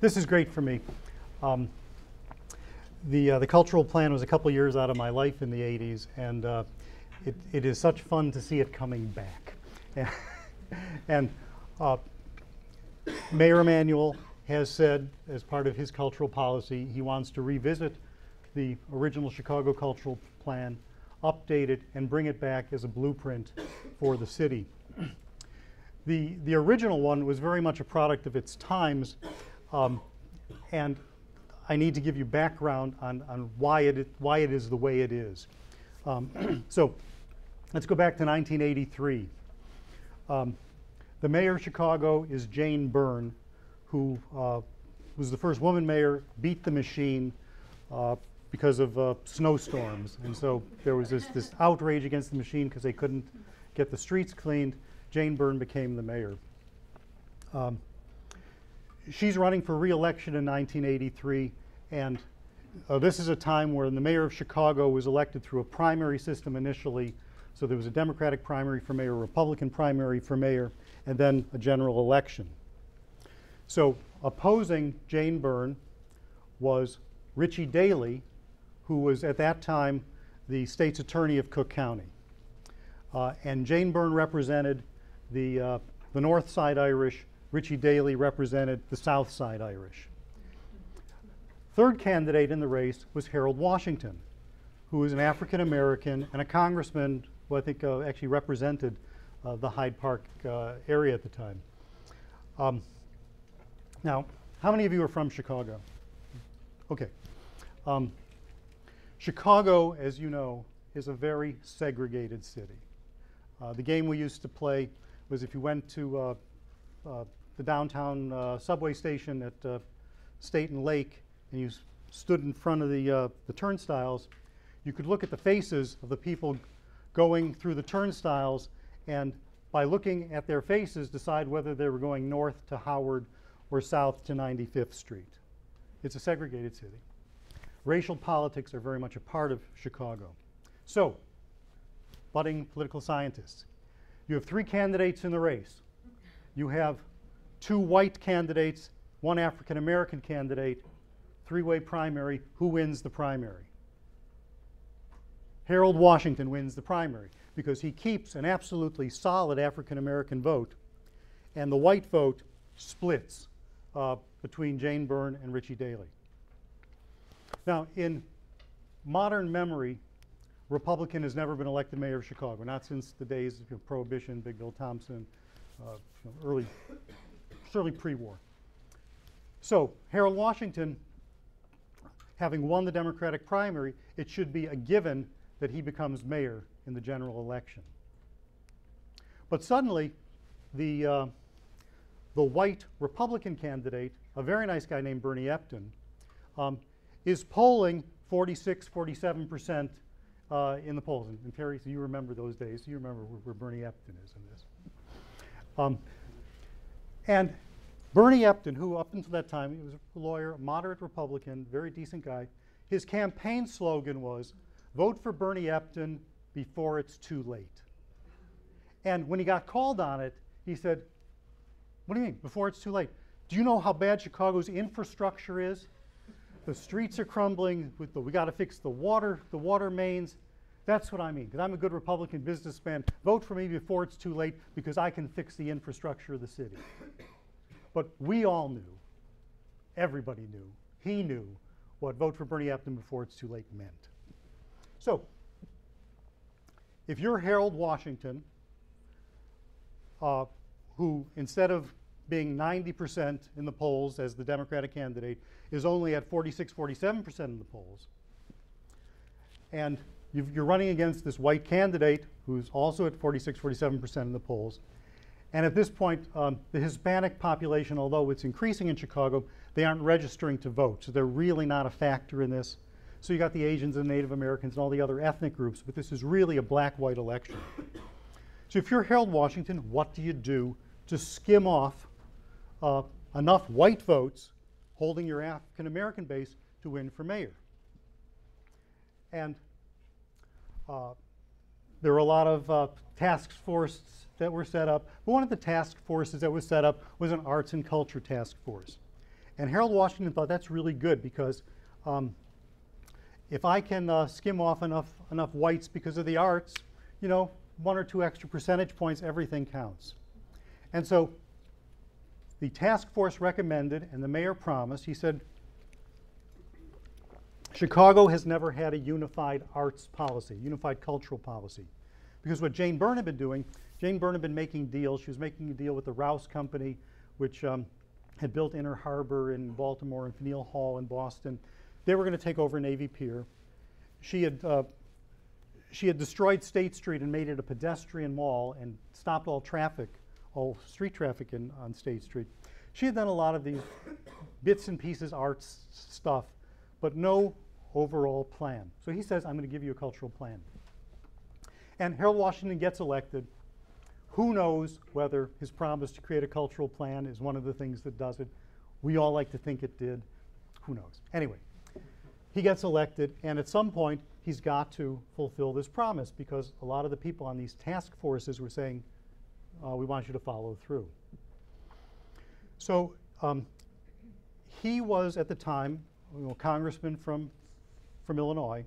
this is great for me. Um, the, uh, the cultural plan was a couple years out of my life in the 80s, and uh, it, it is such fun to see it coming back. and uh, Mayor Emanuel has said, as part of his cultural policy, he wants to revisit the original Chicago Cultural Plan, update it, and bring it back as a blueprint for the city. The, the original one was very much a product of its times, um, and I need to give you background on, on why, it, why it is the way it is. Um, so let's go back to 1983. Um, the mayor of Chicago is Jane Byrne, who uh, was the first woman mayor, beat the machine uh, because of uh, snowstorms. And so there was this, this outrage against the machine because they couldn't get the streets cleaned. Jane Byrne became the mayor. Um, she's running for re-election in 1983, and uh, this is a time where the mayor of Chicago was elected through a primary system initially. So there was a Democratic primary for mayor, a Republican primary for mayor, and then a general election. So opposing Jane Byrne was Richie Daley, who was at that time the state's attorney of Cook County. Uh, and Jane Byrne represented the, uh, the North Side Irish. Richie Daley represented the South Side Irish. Third candidate in the race was Harold Washington, who was an African American and a congressman who I think uh, actually represented uh, the Hyde Park uh, area at the time. Um, now, how many of you are from Chicago? Okay. Um, Chicago, as you know, is a very segregated city. Uh, the game we used to play was if you went to uh, uh, the downtown uh, subway station at uh, State and Lake and you stood in front of the, uh, the turnstiles, you could look at the faces of the people going through the turnstiles and by looking at their faces decide whether they were going north to Howard or south to 95th Street. It's a segregated city. Racial politics are very much a part of Chicago. So, budding political scientists, you have three candidates in the race. You have two white candidates, one African American candidate, three way primary. Who wins the primary? Harold Washington wins the primary because he keeps an absolutely solid African American vote, and the white vote splits uh, between Jane Byrne and Richie Daley. Now, in modern memory, Republican has never been elected mayor of Chicago, not since the days of Prohibition, Big Bill Thompson, uh, early, certainly pre-war. So Harold Washington, having won the Democratic primary, it should be a given that he becomes mayor in the general election. But suddenly, the, uh, the white Republican candidate, a very nice guy named Bernie Epton, um, is polling 46, 47 percent uh, in the polls. And, and Terry, so you remember those days. You remember where, where Bernie Epton is in this. Um, and Bernie Epton, who up until that time, he was a lawyer, moderate Republican, very decent guy, his campaign slogan was, vote for Bernie Epton before it's too late. And when he got called on it, he said, what do you mean, before it's too late? Do you know how bad Chicago's infrastructure is? The streets are crumbling. We got to fix the water, the water mains. That's what I mean. Because I'm a good Republican businessman. Vote for me before it's too late because I can fix the infrastructure of the city. But we all knew, everybody knew, he knew what vote for Bernie Epton before it's too late meant. So, if you're Harold Washington, uh, who instead of being 90% in the polls as the Democratic candidate, is only at 46, 47% in the polls. And you are running against this white candidate who's also at 46, 47% in the polls. And at this point, um, the Hispanic population, although it's increasing in Chicago, they aren't registering to vote. So they're really not a factor in this. So you got the Asians and Native Americans and all the other ethnic groups, but this is really a black-white election. So if you're Harold Washington, what do you do to skim off uh, enough white votes holding your African American base to win for mayor. And uh, there were a lot of uh, task forces that were set up. But one of the task forces that was set up was an arts and culture task force. And Harold Washington thought that's really good because um, if I can uh, skim off enough, enough whites because of the arts, you know, one or two extra percentage points, everything counts. And so the task force recommended, and the mayor promised, he said, Chicago has never had a unified arts policy, unified cultural policy. Because what Jane Byrne had been doing, Jane Byrne had been making deals. She was making a deal with the Rouse Company, which um, had built Inner Harbor in Baltimore and Faneuil Hall in Boston. They were going to take over Navy Pier. She had, uh, she had destroyed State Street and made it a pedestrian mall and stopped all traffic, all street traffic in, on State Street. She had done a lot of these bits and pieces arts stuff, but no overall plan. So he says, I'm going to give you a cultural plan. And Harold Washington gets elected. Who knows whether his promise to create a cultural plan is one of the things that does it? We all like to think it did. Who knows? Anyway, he gets elected, and at some point, he's got to fulfill this promise because a lot of the people on these task forces were saying, uh, we want you to follow through. So um, he was at the time you know, congressman from, from Illinois,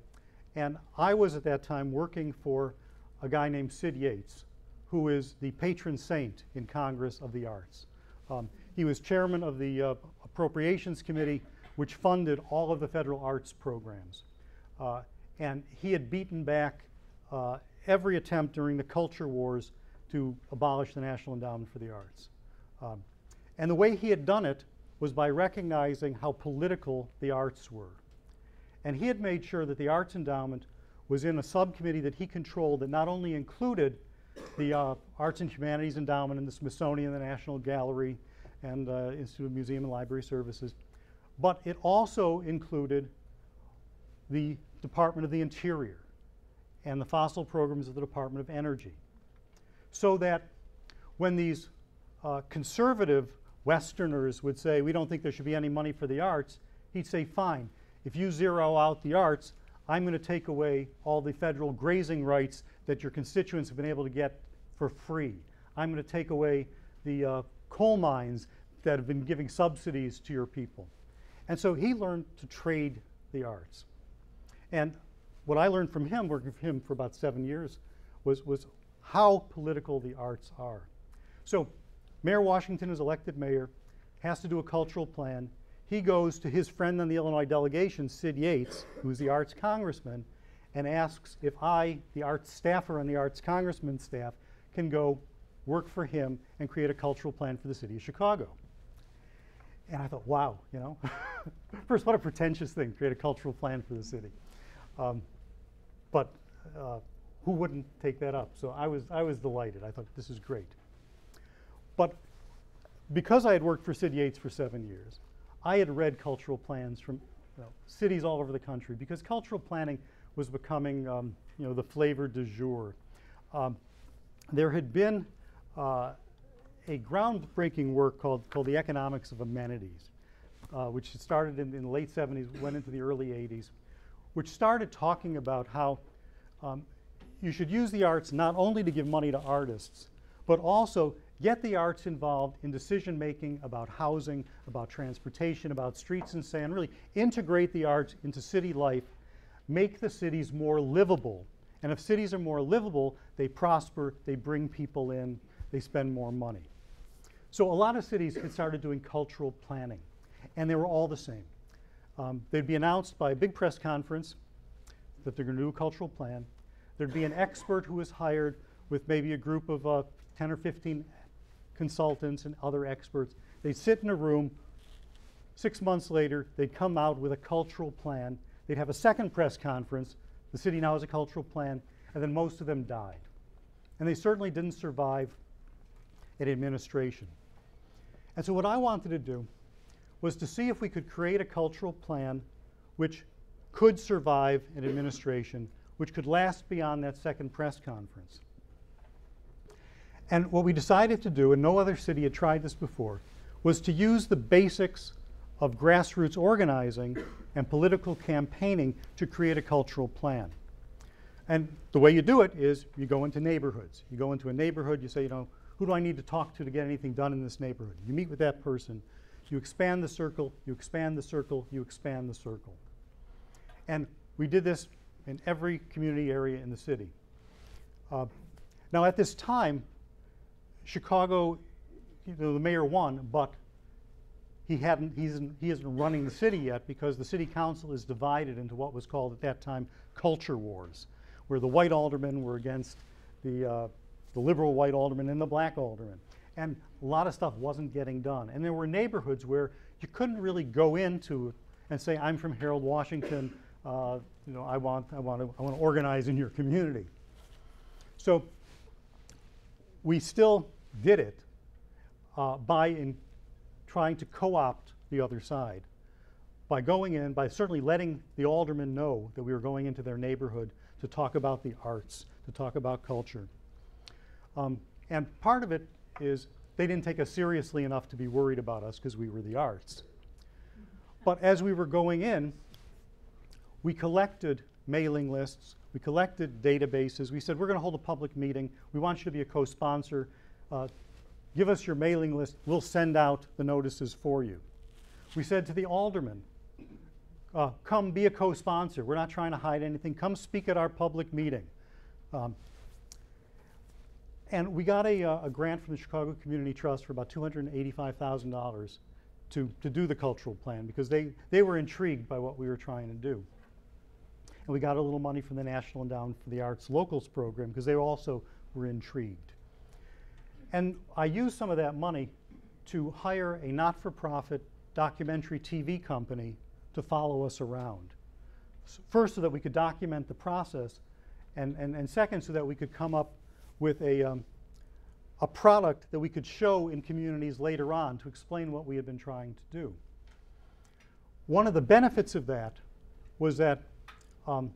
and I was at that time working for a guy named Sid Yates, who is the patron saint in Congress of the arts. Um, he was chairman of the uh, Appropriations Committee, which funded all of the federal arts programs. Uh, and he had beaten back uh, every attempt during the culture wars to abolish the National Endowment for the Arts. Um, and the way he had done it was by recognizing how political the arts were. And he had made sure that the Arts Endowment was in a subcommittee that he controlled that not only included the uh, Arts and Humanities Endowment and the Smithsonian, the National Gallery, and uh, Institute of Museum and Library Services, but it also included the Department of the Interior and the fossil programs of the Department of Energy. So that when these uh, conservative Westerners would say, we don't think there should be any money for the arts, he'd say, fine, if you zero out the arts, I'm going to take away all the federal grazing rights that your constituents have been able to get for free. I'm going to take away the uh, coal mines that have been giving subsidies to your people. And so he learned to trade the arts. And what I learned from him, working for him for about seven years, was, was how political the arts are. So Mayor Washington is elected mayor, has to do a cultural plan. He goes to his friend on the Illinois delegation, Sid Yates, who's the arts congressman, and asks if I, the arts staffer on the arts congressman staff, can go work for him and create a cultural plan for the city of Chicago. And I thought, wow, you know, first, what a pretentious thing, create a cultural plan for the city. Um, but uh, who wouldn't take that up? So I was, I was delighted. I thought, this is great. But because I had worked for Sid Yates for seven years, I had read cultural plans from you know, cities all over the country because cultural planning was becoming um, you know, the flavor du jour. Um, there had been uh, a groundbreaking work called, called The Economics of Amenities, uh, which started in, in, the late 70s, went into the early 80s, which started talking about how um, you should use the arts not only to give money to artists, but also get the arts involved in decision making about housing, about transportation, about streets and San, really integrate the arts into city life, make the cities more livable. And if cities are more livable, they prosper, they bring people in, they spend more money. So a lot of cities had started doing cultural planning, and they were all the same. Um, they'd be announced by a big press conference that they're going to do a cultural plan. There'd be an expert who was hired with maybe a group of uh, 10 or 15 consultants and other experts. They'd sit in a room. Six months later, they'd come out with a cultural plan. They'd have a second press conference. The city now has a cultural plan. And then most of them died. And they certainly didn't survive an administration. And so, what I wanted to do was to see if we could create a cultural plan which could survive an administration, which could last beyond that second press conference. And what we decided to do, and no other city had tried this before, was to use the basics of grassroots organizing and political campaigning to create a cultural plan. And the way you do it is you go into neighborhoods. You go into a neighborhood, you say, you know, who do I need to talk to to get anything done in this neighborhood? You meet with that person. You expand the circle, you expand the circle, you expand the circle. And we did this in every community area in the city. Uh, now, at this time, Chicago, you know, the mayor won, but he hadn't, he isn't, he isn't running the city yet because the city council is divided into what was called at that time culture wars, where the white aldermen were against the, uh, the liberal white aldermen and the black aldermen. And a lot of stuff wasn't getting done. And there were neighborhoods where you couldn't really go into and say, I'm from Harold, Washington, uh, you know, I want, I, want to, I want to organize in your community. So we still did it uh, by in trying to co-opt the other side by going in, by certainly letting the aldermen know that we were going into their neighborhood to talk about the arts, to talk about culture. Um, and part of it is they didn't take us seriously enough to be worried about us because we were the arts. But as we were going in, we collected mailing lists, we collected databases. We said, we're going to hold a public meeting. We want you to be a co-sponsor. Uh, give us your mailing list. We'll send out the notices for you. We said to the aldermen, uh, come be a co-sponsor. We're not trying to hide anything. Come speak at our public meeting. Um, and we got a, uh, a grant from the Chicago Community Trust for about $285,000 to, to do the cultural plan because they, they were intrigued by what we were trying to do. And we got a little money from the National Endowment for the Arts Locals program because they also were intrigued. And I used some of that money to hire a not-for-profit documentary TV company to follow us around. First, so that we could document the process, and, and, and second, so that we could come up with a, um, a product that we could show in communities later on to explain what we had been trying to do. One of the benefits of that was that um,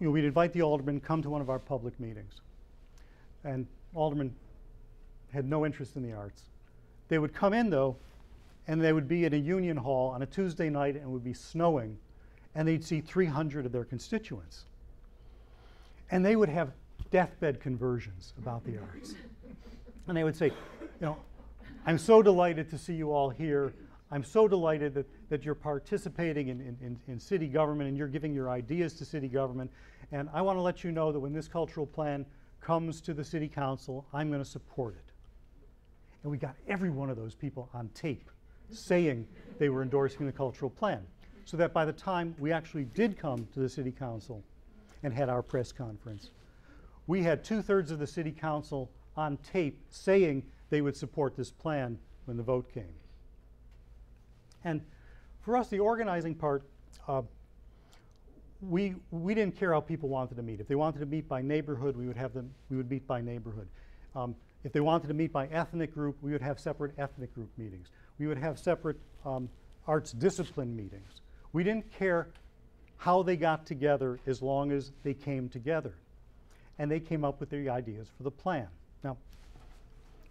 you know, we'd invite the alderman come to one of our public meetings. And aldermen had no interest in the arts. They would come in though, and they would be at a union hall on a Tuesday night and it would be snowing, and they'd see 300 of their constituents. And they would have deathbed conversions about the arts. And they would say, you know, I'm so delighted to see you all here. I'm so delighted that, that you're participating in, in, in, in city government and you're giving your ideas to city government. And I want to let you know that when this cultural plan comes to the city council, I'm going to support it. And we got every one of those people on tape saying they were endorsing the cultural plan. So that by the time we actually did come to the city council and had our press conference, we had two thirds of the city council on tape saying they would support this plan when the vote came. And for us, the organizing part, uh, we, we didn't care how people wanted to meet. If they wanted to meet by neighborhood, we would have them, we would meet by neighborhood. Um, if they wanted to meet by ethnic group, we would have separate ethnic group meetings. We would have separate um, arts discipline meetings. We didn't care how they got together as long as they came together. And they came up with the ideas for the plan. Now,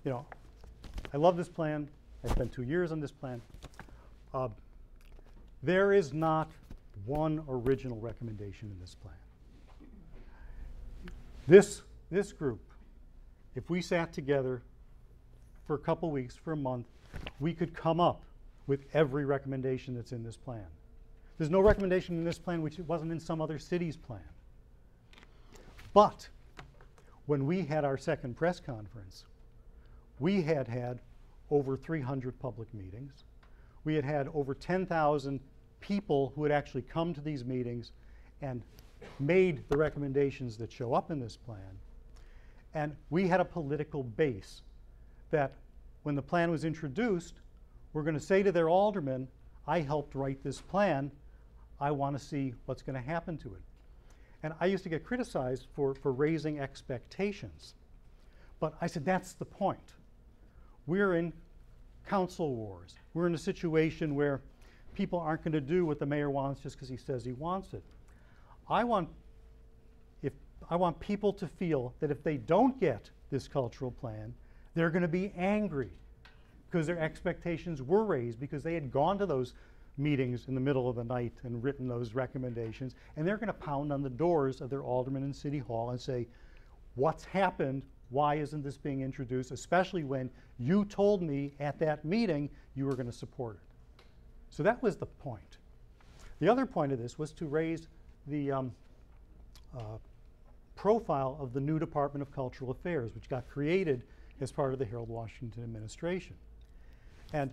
you know, I love this plan. I spent two years on this plan. Uh, there is not one original recommendation in this plan. This, this group, if we sat together for a couple weeks, for a month, we could come up with every recommendation that's in this plan. There's no recommendation in this plan which wasn't in some other city's plan. But when we had our second press conference, we had had over 300 public meetings. We had had over 10,000 people who had actually come to these meetings and made the recommendations that show up in this plan. And we had a political base that when the plan was introduced, we're going to say to their aldermen, I helped write this plan. I want to see what's going to happen to it. And I used to get criticized for, for raising expectations. But I said, that's the point. We're in council wars. We're in a situation where people aren't going to do what the mayor wants just because he says he wants it. I want, if, I want people to feel that if they don't get this cultural plan, they're going to be angry because their expectations were raised because they had gone to those meetings in the middle of the night and written those recommendations, and they're going to pound on the doors of their alderman and city hall and say, what's happened? Why isn't this being introduced, especially when you told me at that meeting you were going to support it. So that was the point. The other point of this was to raise the um, uh, profile of the new Department of Cultural Affairs, which got created as part of the Harold Washington administration. And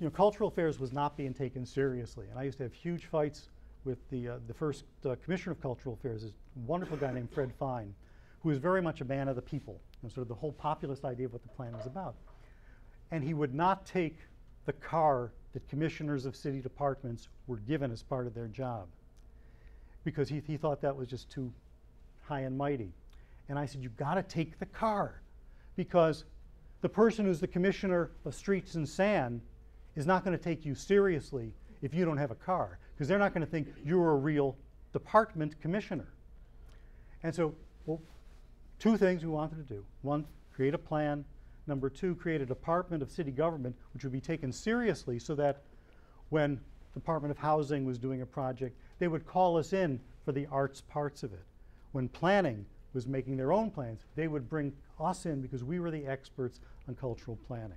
you know, cultural affairs was not being taken seriously. And I used to have huge fights with the, uh, the first uh, commissioner of cultural affairs, this wonderful guy named Fred Fine, who was very much a man of the people, and sort of the whole populist idea of what the plan was about. And he would not take the car that commissioners of city departments were given as part of their job because he, he thought that was just too high and mighty. And I said, you've got to take the car because the person who's the commissioner of streets and San is not going to take you seriously if you don't have a car because they're not going to think you're a real department commissioner. And so, well, two things we wanted to do. One, create a plan. Number two, create a department of city government which would be taken seriously so that when the Department of Housing was doing a project, they would call us in for the arts parts of it. When planning was making their own plans, they would bring us in because we were the experts on cultural planning.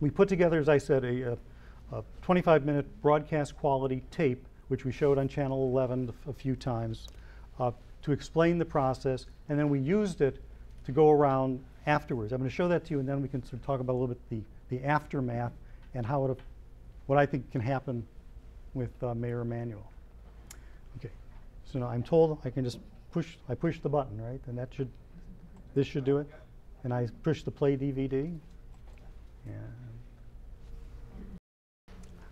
We put together, as I said, a, a 25 minute broadcast quality tape, which we showed on Channel 11 a few times, uh, to explain the process, and then we used it to go around afterwards. I'm going to show that to you, and then we can sort of talk about a little bit the, the aftermath and how it, what I think can happen with uh, Mayor Emanuel. Okay, so now I'm told I can just push, I push the button, right? And that should, this should do it. And I push the play DVD. Yeah.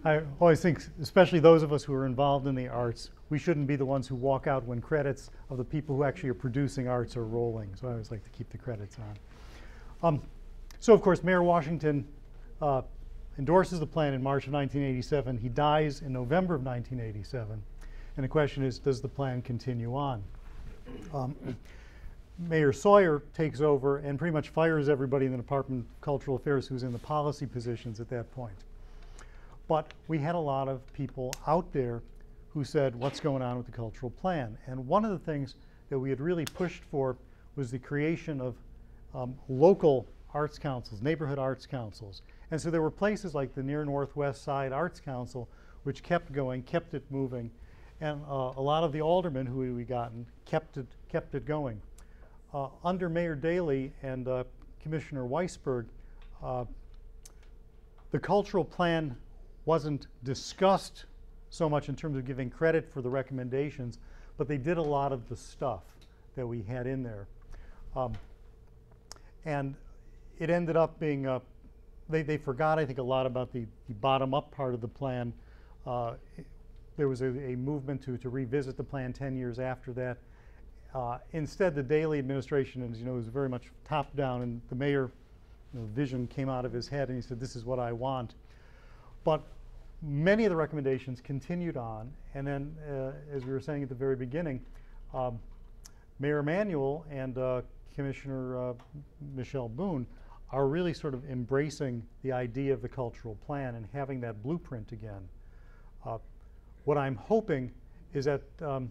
I always think, especially those of us who are involved in the arts, we shouldn't be the ones who walk out when credits of the people who actually are producing arts are rolling. So I always like to keep the credits on. Um, so of course, Mayor Washington uh, endorses the plan in March of 1987. He dies in November of 1987. And the question is, does the plan continue on? Um, Mayor Sawyer takes over and pretty much fires everybody in the Department of Cultural Affairs who's in the policy positions at that point. But we had a lot of people out there who said, what's going on with the cultural plan? And one of the things that we had really pushed for was the creation of um, local arts councils, neighborhood arts councils. And so there were places like the Near Northwest Side Arts Council, which kept going, kept it moving. And uh, a lot of the aldermen who we gotten kept it, kept it going. Uh, under Mayor Daley and uh, Commissioner Weisberg, uh, the cultural plan wasn't discussed so much in terms of giving credit for the recommendations, but they did a lot of the stuff that we had in there. Um, and it ended up being, uh, they, they forgot, I think, a lot about the, the bottom-up part of the plan. Uh, there was a, a, movement to, to revisit the plan 10 years after that. Uh, instead, the Daley administration, as you know, was very much top-down, and the mayor you know, vision came out of his head, and he said, this is what I want. But many of the recommendations continued on, and then, uh, as we were saying at the very beginning, um, Mayor Emanuel and uh, Commissioner uh, Michelle Boone are really sort of embracing the idea of the cultural plan and having that blueprint again. Uh, what I'm hoping is that um,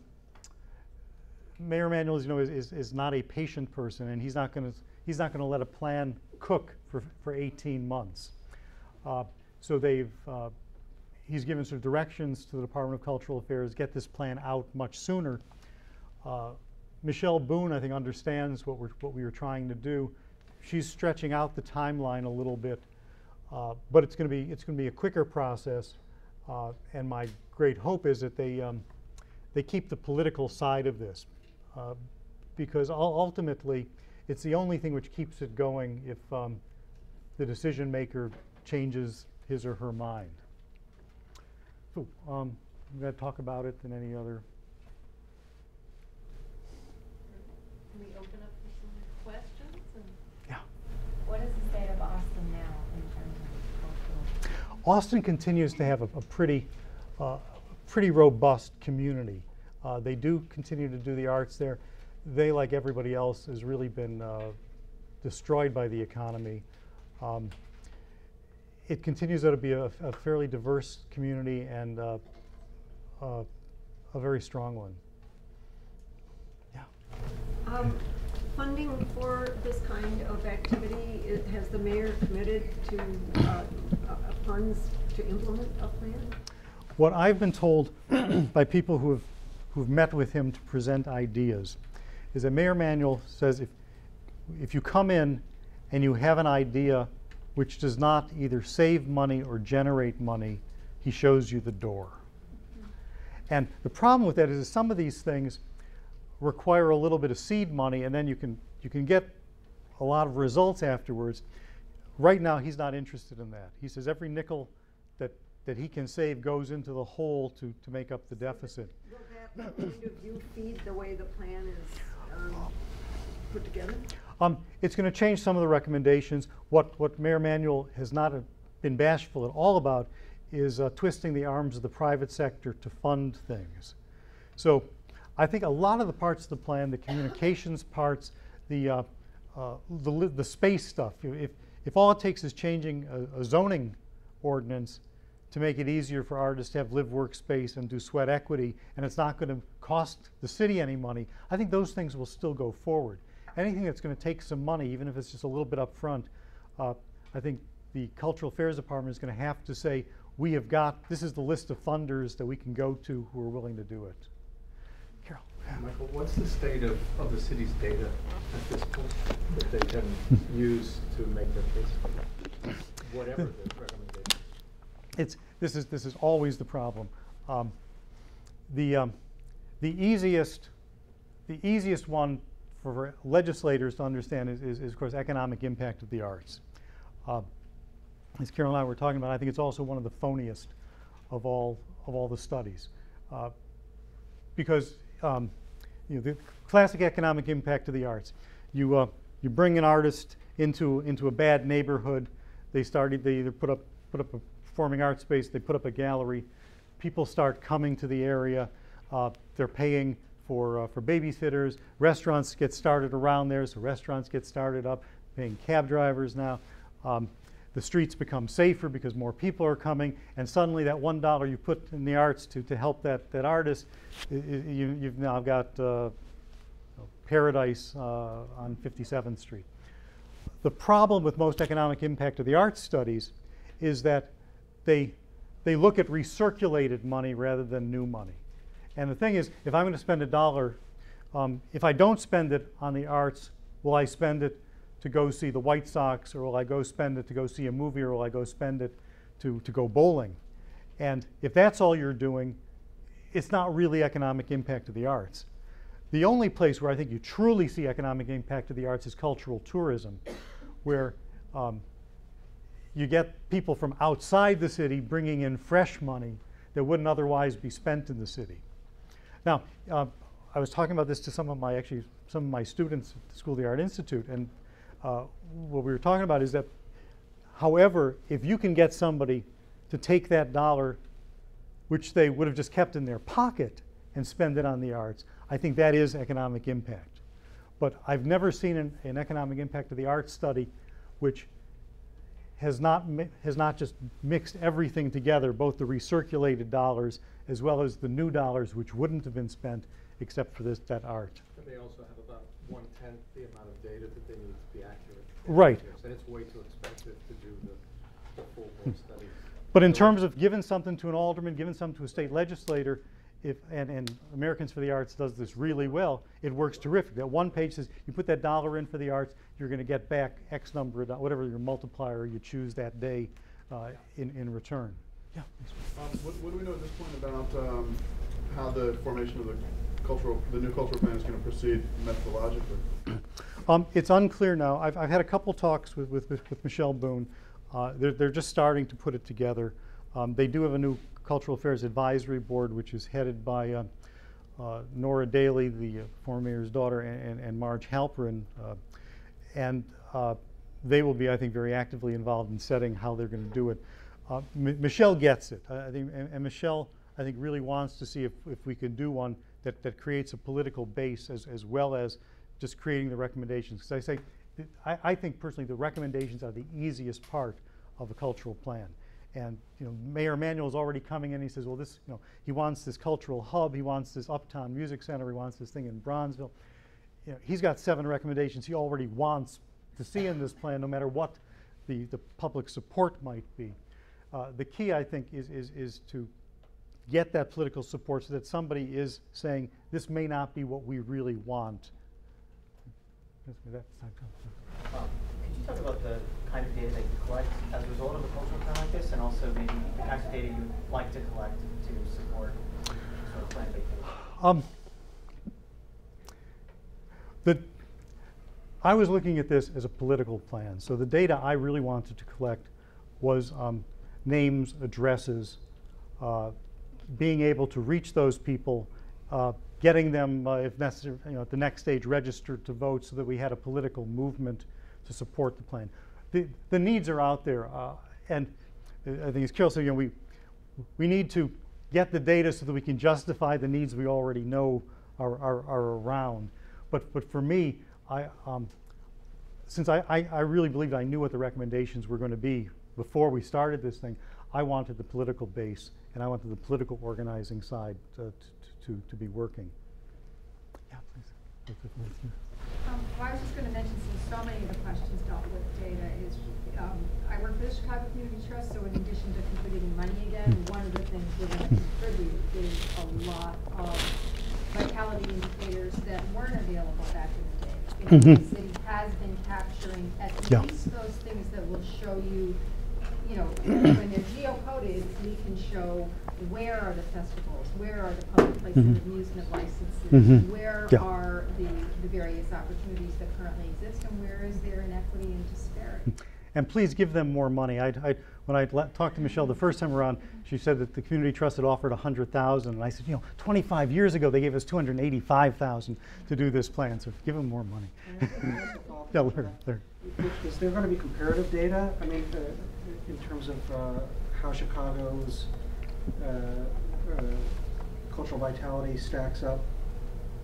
Mayor Emanuel, you know, is, is, is, not a patient person, and he's not going to he's not going to let a plan cook for, for 18 months. Uh, so they've uh, he's given sort of directions to the Department of Cultural Affairs, get this plan out much sooner. Uh, Michelle Boone, I think, understands what, we're, what we were trying to do. She's stretching out the timeline a little bit, uh, but it's going to be it's going to be a quicker process. Uh, and my great hope is that they um, they keep the political side of this, uh, because ultimately, it's the only thing which keeps it going if um, the decision maker changes his or her mind. Um, I'm going to talk about it than any other. Can we open up for some questions? yeah. What is the state of Austin now in terms of cultural? Austin continues to have a, a pretty, uh, pretty robust community. Uh, they do continue to do the arts there. They, like everybody else, has really been uh, destroyed by the economy. Um, it continues to be a, a, fairly diverse community and uh, uh, a very strong one. Yeah. Um, Funding for this kind of activity, i- has the mayor committed to uh, uh, funds to implement a plan? What I've been told by people who have, who've met with him to present ideas is that Mayor Manuel says if, if you come in and you have an idea which does not either save money or generate money, he shows you the door. And the problem with that is some of these things require a little bit of seed money and then you can, you can get a lot of results afterwards. Right now, he's not interested in that. He says every nickel that, that he can save goes into the hole to, to make up the deficit. Will that kind of view feed the way the plan is um, put together? Um, it's going to change some of the recommendations. What, what Mayor Manuel has not been bashful at all about is uh, twisting the arms of the private sector to fund things. So I think a lot of the parts of the plan, the communications parts, the, uh, uh, the, the space stuff, if- if, if all it takes is changing a, a zoning ordinance to make it easier for artists to have live workspace and do sweat equity, and it's not going to cost the city any money, I think those things will still go forward. Anything that's going to take some money, even if it's just a little bit up front, uh, I think the Cultural Affairs Department is going to have to say, we have got, this is the list of funders that we can go to who are willing to do it. Carol? Michael, what's the state of, of the city's data at this point that they can use to make their case? Whatever the recommendation. it's this is this is always the problem. Um, the um, the easiest the easiest one for legislators to understand is, is, is of course economic impact of the arts. Uh, as Carol and I were talking about, I think it's also one of the phoniest of all of all the studies, uh, because um, you know, the classic economic impact of the arts. You uh, you bring an artist into into a bad neighborhood. They started they either put up put up a performing arts space, they put up a gallery. People start coming to the area. Uh, they're paying for uh, for babysitters. Restaurants get started around there, so restaurants get started up. Paying cab drivers now. Um, the streets become safer because more people are coming, and suddenly that one dollar you put in the arts to, to help that, that artist, you, you've now got uh, paradise uh, on 57th Street. The problem with most economic impact of the arts studies is that they, they look at recirculated money rather than new money. And the thing is, if I'm going to spend a dollar, um, if I don't spend it on the arts, will I spend it to go see the White Sox, or will I go spend it to go see a movie, or will I go spend it to, to go bowling? And if that's all you're doing, it's not really economic impact of the arts. The only place where I think you truly see economic impact of the arts is cultural tourism, where um, you get people from outside the city bringing in fresh money that wouldn't otherwise be spent in the city. Now, uh, I was talking about this to some of my actually some of my students at the School of the Art Institute, and uh, what we were talking about is that, however, if you can get somebody to take that dollar, which they would have just kept in their pocket, and spend it on the arts, I think that is economic impact. But I've never seen an, an economic impact of the arts study which has not, mi- has not just mixed everything together, both the recirculated dollars as well as the new dollars which wouldn't have been spent except for this, that art. But they also have about one-tenth the amount of data that they need to be accurate. Right. And it's way too expensive to do the, the full board hmm. studies. But in terms of giving something to an alderman, giving something to a state legislator, if, and, and Americans for the Arts does this really well, it works terrific. That one page says, you put that dollar in for the arts, you're gonna get back X number of, whatever your multiplier you choose that day, uh, in, in return. Yeah. Um, what, what do we know at this point about, um, how the formation of the cultural, the new cultural plan is gonna proceed methodologically? Um, it's unclear now. I've, I've had a couple talks with, with, with with Michelle Boone. Uh, they're, they're just starting to put it together. Um, they do have a new Cultural Affairs Advisory Board, which is headed by uh, uh, Nora Daley, the uh, former mayor's daughter, and, and, Marge Halperin. Uh, and uh, they will be, I think, very actively involved in setting how they're going to do it. Michelle gets it. I think, and, and Michelle, I think, really wants to see if, if we can do one that, that creates a political base as, as well as just creating the recommendations. Because I say, I, I think personally, the recommendations are the easiest part of a cultural plan. And you know, Mayor already coming in. He says, well, this, you know, he wants this cultural hub. He wants this uptown music center. He wants this thing in Bronzeville you know, he's got seven recommendations he already wants to see in this plan, no matter what the, the public support might be. Uh, the key, I think, is, is, is to get that political support so that somebody is saying, this may not be what we really want. Um, Could you talk about the kind of data that you collect as a result of a cultural plan like this, and also maybe the kinds of data you'd like to collect to support sort of plan-based? Um, the, I was looking at this as a political plan. So the data I really wanted to collect was um, names, addresses, uh, being able to reach those people, uh, getting them, uh, if necessary, you know, at the next stage, registered to vote, so that we had a political movement to support the plan. The, the needs are out there, uh, and I think as Carol said, you know, we we need to get the data so that we can justify the needs we already know are, are, are around. But, but for me, I, um, since I, I, I really believed I knew what the recommendations were going to be before we started this thing, I wanted the political base and I wanted the political organizing side to, to, to, to be working. Yeah, please. Um, well, I was just gonna mention, since so many of the questions dealt with data, is, um, I work for the Chicago Community Trust, so in addition to contributing money again, one of the things we're gonna contribute is a lot of vitality indicators that weren't available back in the day. You know, Mhm. the city has been capturing at Yeah. least those things that will show you, you know, when we can show where are the festivals, where are the public places Mhm. of amusement licenses, Mhm. where Yeah. are the, the various opportunities that currently exist, and where is there inequity and disparity? And please give them more money. I, I, when I le- talked to Michelle the first time around, she said that the community trust had offered 100,000, and I said, you know, 25 years ago they gave us 285,000 to do this plan, so give them more money. yeah, Larry, Larry. Is there going to be comparative data? I mean, uh, in terms of uh, how Chicago's uh, uh, cultural vitality stacks up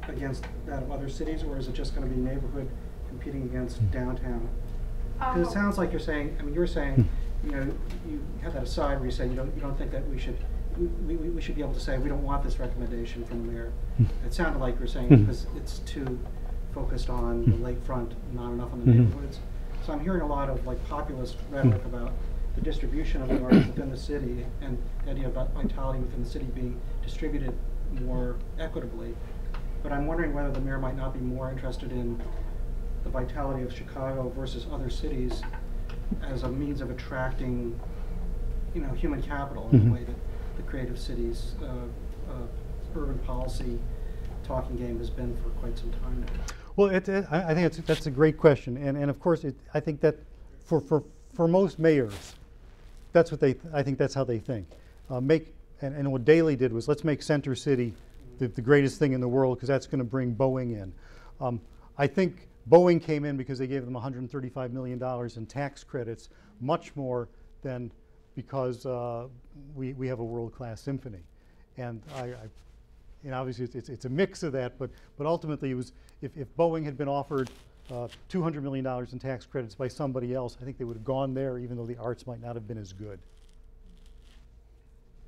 against that of other cities, or is it just going to be neighborhood competing against hmm. downtown? Um, because Oh. it sounds like you're saying, I mean, you're saying, hmm. you know, you have that aside where you say you don't, you don't think that we should, we, we, we should be able to say, we don't want this recommendation from the mayor. Hmm. It sounded like you're saying because it's too focused on the lakefront, not enough on the neighborhoods. So I'm hearing a lot of like populist rhetoric about the distribution of the arts within the city and the idea about vitality within the city being distributed more equitably. But I'm wondering whether the mayor might not be more interested in the vitality of Chicago versus other cities as a means of attracting, you know, human capital in Mhm. the way that the creative cities, uh, uh, urban policy talking game has been for quite some time now. Well, it, it, I, I think it's, that's a great question, and, and of course, it, I think that for, for, for most mayors, that's what they, I think that's how they think. Uh, make, and, and what Daley did was, let's make Center City the, the greatest thing in the world, because that's going to bring Boeing in. Um, I think Boeing came in because they gave them $135 million in tax credits, much more than because uh, we, we have a world-class symphony. And I, I and obviously it's, it's, it's a mix of that, but, but ultimately it was, if, if Boeing had been offered uh, $200 million in tax credits by somebody else, I think they would have gone there, even though the arts might not have been as good.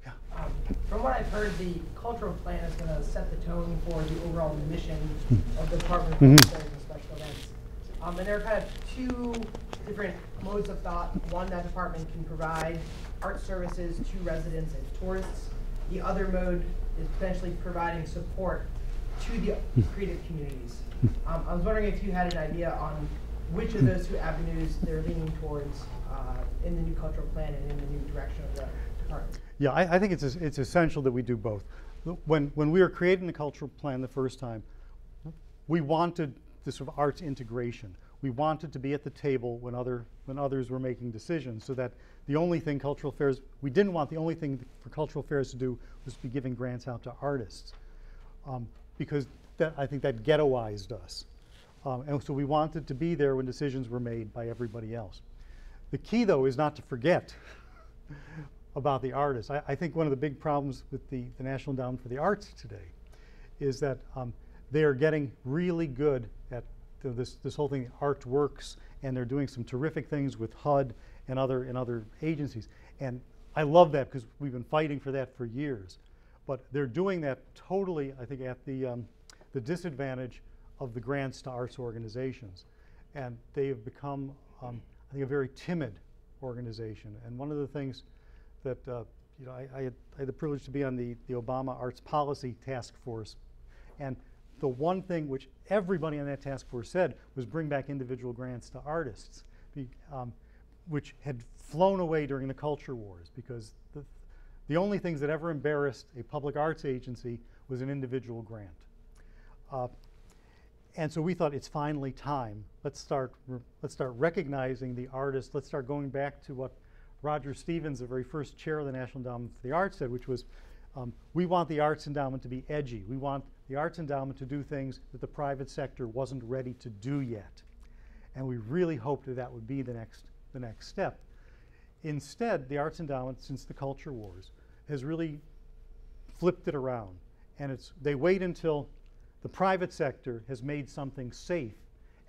Yeah. Um, From what I've heard, the cultural plan is gonna set the tone for the overall mission of the Department of Mhm. Public Affairs and Special Events. Um, and there are kind of two different modes of thought. One, that department can provide art services to residents and tourists. The other mode is potentially providing support to the creative communities. Um, I was wondering if you had an idea on which of those two avenues they're leaning towards, uh, in the new cultural plan and in the new direction of the department. Yeah, I, I think it's, it's essential that we do both. When, when we were creating the cultural plan the first time, we wanted this sort of arts integration. We wanted to be at the table when other, when others were making decisions, so that the only thing cultural affairs, we didn't want the only thing for cultural affairs to do was to be giving grants out to artists. Um, because that, I think that ghettoized us. Um, and so we wanted to be there when decisions were made by everybody else. The key, though, is not to forget about the artists. I, I think one of the big problems with the, the National Endowment for the Arts today is that um, they are getting really good at the, this, this whole thing, Art Works, and they're doing some terrific things with HUD and other, and other agencies. And I love that because we've been fighting for that for years. But they're doing that totally, I think, at the, um, the disadvantage of the grants to arts organizations. And they have become, um, I think, a very timid organization. And one of the things that, uh, you know, I, I, had, I had the privilege to be on the, the Obama Arts Policy Task Force. And the one thing which everybody on that task force said was bring back individual grants to artists, be, um, which had flown away during the culture wars because the, the only things that ever embarrassed a public arts agency was an individual grant. Uh, and so we thought it's finally time. Let's start. Let's start recognizing the artists. Let's start going back to what Roger Stevens, the very first chair of the National Endowment for the Arts, said, which was, um, we want the Arts Endowment to be edgy. We want the Arts Endowment to do things that the private sector wasn't ready to do yet. And we really hoped that that would be the next, the next step. Instead, the Arts Endowment, since the Culture Wars, has really flipped it around. And it's, they wait until the private sector has made something safe,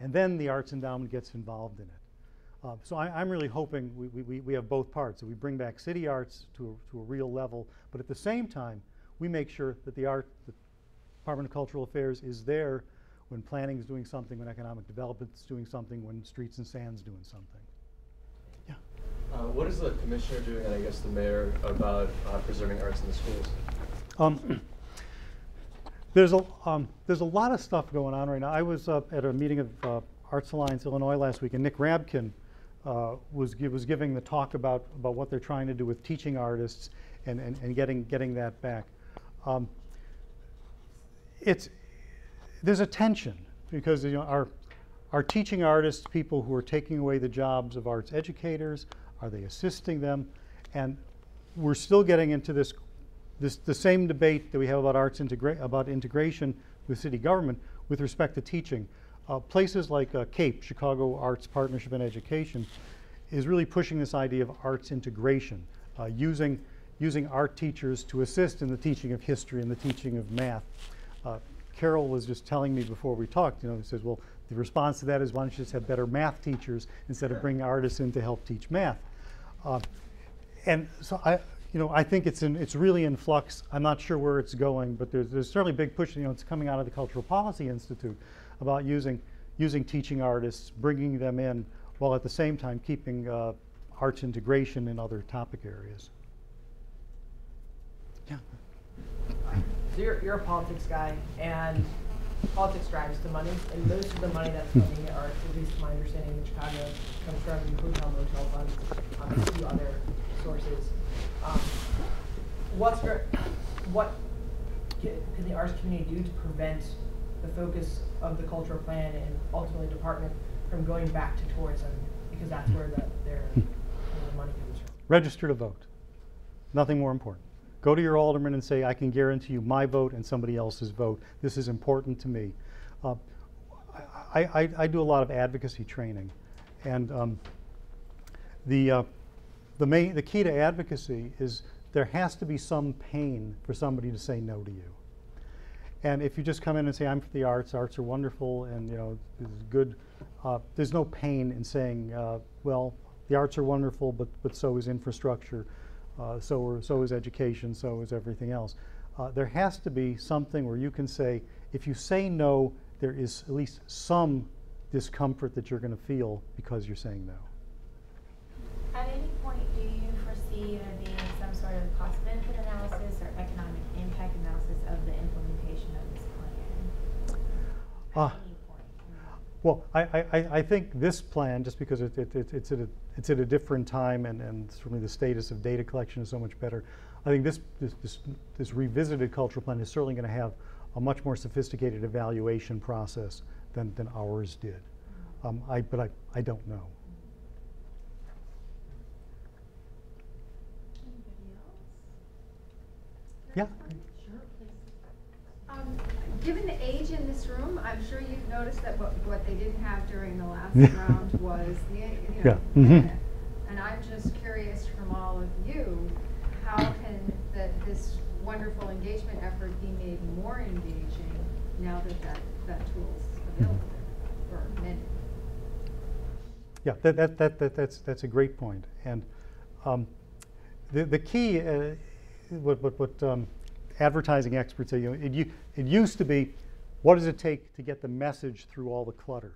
and then the Arts Endowment gets involved in it. Uh, so I, I'm really hoping we, we, we have both parts, that we bring back city arts to a, to a real level, but at the same time, we make sure that the art, the Department of Cultural Affairs is there when planning is doing something, when economic development is doing something, when streets and San's doing something. Uh, what is the commissioner doing, and I guess the mayor, about uh, preserving arts in the schools? Um, there's a um, there's a lot of stuff going on right now. I was uh, at a meeting of uh, Arts Alliance Illinois last week, and Nick Rabkin uh, was was giving the talk about about what they're trying to do with teaching artists and and, and getting getting that back. Um, it's there's a tension because you know our our teaching artists, people who are taking away the jobs of arts educators, are they assisting them? And we're still getting into this this, the same debate that we have about arts integra- about integration with city government with respect to teaching. Uh, places like uh, CAPE, Chicago Arts Partnership in Education, is really pushing this idea of arts integration, uh, using, using art teachers to assist in the teaching of history and the teaching of math. Uh, Carol was just telling me before we talked, you know, he says, well, the response to that is why don't you just have better math teachers instead of bringing artists in to help teach math? Uh, and so I, you know, I think it's in, it's really in flux. I'm not sure where it's going, but there's, there's certainly big push. You know, it's coming out of the Cultural Policy Institute about using using teaching artists, bringing them in, while at the same time keeping uh, arts integration in other topic areas. Yeah. So you're, you're a politics guy, and politics drives the money, and most of the money that's funding arts, at least my understanding in Chicago, comes from hotel motel funds, um, a few other sources. Um, what's what can, can the arts community do to prevent the focus of the cultural plan and ultimately department from going back to tourism, because that's where the, their, where the money comes from? Register to vote. Nothing more important. Go to your alderman and say, I can guarantee you my vote and somebody else's vote. This is important to me. Uh, I, I, I do a lot of advocacy training, and um, the, uh, the, main, the key to advocacy is there has to be some pain for somebody to say no to you. And if you just come in and say, I'm for the arts, arts are wonderful, and you know, good, uh, there's no pain in saying, uh, well, the arts are wonderful, but, but so is infrastructure, uh, so, are, so is education, so is everything else. Uh, there has to be something where you can say, if you say no, there is at least some discomfort that you're going to feel because you're saying no. At any point, do you foresee there being some sort of cost benefit analysis or economic impact analysis of the implementation of this plan? Uh, At any point? Well, I, I, I- think this plan, just because it, it, it- it's, at a, it's at a different time and, and certainly the status of data collection is so much better, I think this, this, this, this revisited cultural plan is certainly going to have a much more sophisticated evaluation process than, than ours did. Um, I, but I, I don't know. Yeah. Given the age in this room, I'm sure you've noticed that what, what they didn't have during the last round was the, you Yeah, know. mhm. And I'm just curious from all of you, how can that, this wonderful engagement effort be made more engaging now that that, that tool's available for many? Yeah, that, that, that, that, that's, that's a great point. And um, the, the key, uh, what, what, what um, advertising experts say, you know, it, it used to be what does it take to get the message through all the clutter?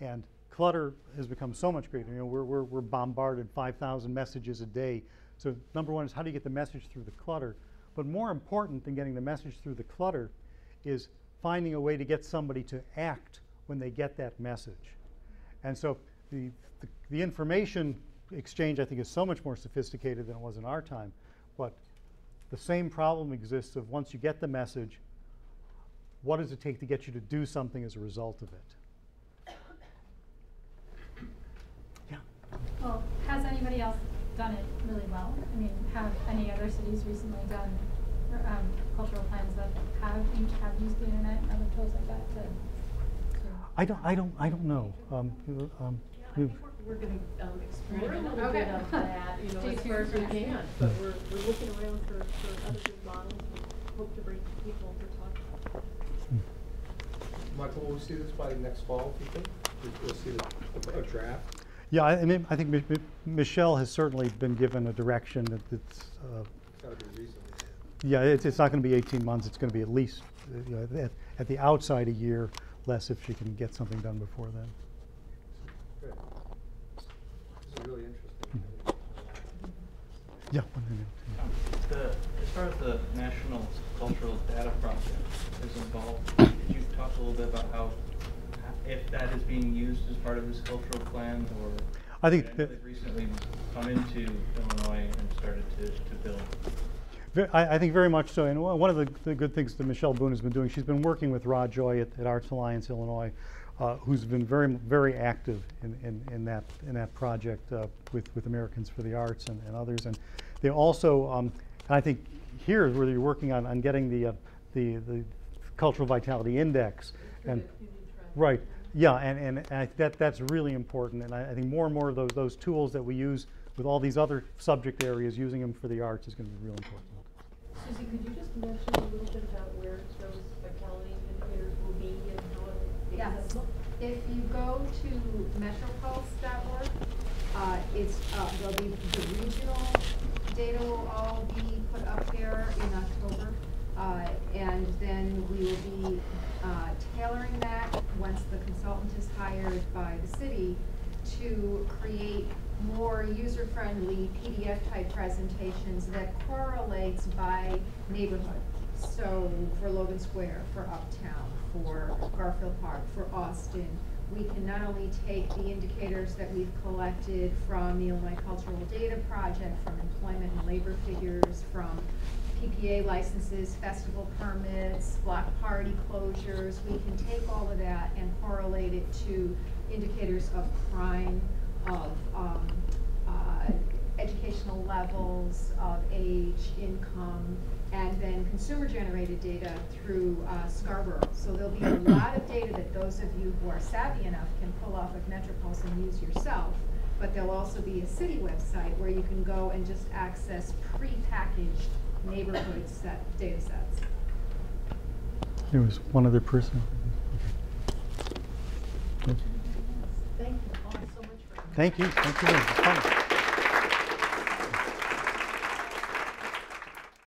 And clutter has become so much greater. You know, we're, we're, we're bombarded 5,000 messages a day. So number one is how do you get the message through the clutter? But more important than getting the message through the clutter is finding a way to get somebody to act when they get that message. And so the, the, the information exchange, I think, is so much more sophisticated than it was in our time. But the same problem exists of once you get the message, what does it take to get you to do something as a result of it? Yeah. Well, has anybody else done it really well? I mean, have any other cities recently done um, cultural plans that have used, have used the internet and other tools like that to? to I don't, I don't, I don't know. Um, um, Yeah, I you- think we're, we're gonna, um, explore a Right. little bit of that, you know, Stay as far as we tuned. can. But we're, we're looking around for, for other good models and hope to bring people to talk about. Michael, will we see this by next fall, do you think? We- We'll see the- a draft? Yeah, I, I mean, I think Mi- Mi- Michelle has certainly been given a direction that it's, uh, It's gotta be recent. yeah, it's, it's not going to be 18 months. It's going to be at least, uh, you know, at, at the outside a year, less if she can get something done before then. Good. This is really interesting. Yeah. one minute. The, as far as the National Cultural Data Project is involved, could you talk a little bit about how, if that is being used as part of this cultural plan, or? I think know they've recently come into Illinois and started to, to build. I, I think very much so. And one one of the, the good things that Michelle Boone has been doing, she's been working with Ra Joy at, at Arts Alliance Illinois, uh, who's been very, very active in, in, in that, in that project uh, with, with Americans for the Arts and, and others. And they also, um, and I think here is where you're working on, on getting the, uh, the, the Cultural Vitality Index. And, right, yeah, and, and, and I, that, that's really important. And I, I think more and more of those, those tools that we use with all these other subject areas, using them for the arts is going to be real important. Susie, could you just mention a little bit about where those vitality indicators will be and how it? Yes, if you go to metropulse.org, uh, it's, uh, there'll be, the regional data will all be put up there in October. Uh, and then we will be, uh, tailoring that, once the consultant is hired by the city, to create more user-friendly PDF-type presentations that correlates by neighborhood. So for Logan Square, for Uptown, for Garfield Park, for Austin, we can not only take the indicators that we've collected from the Illinois Cultural Data Project, from employment and labor figures, from PPA licenses, festival permits, block party closures, we can take all of that and correlate it to indicators of crime, of, um, uh, educational levels, of age, income, and then consumer-generated data through uh, Scarborough. So there'll be a lot of data that those of you who are savvy enough can pull off of Metropulse and use yourself. But there'll also be a city website where you can go and just access prepackaged neighborhood set, data sets. There was one other person. Thank you all so much for. Thank you, thank you. very much. Fun.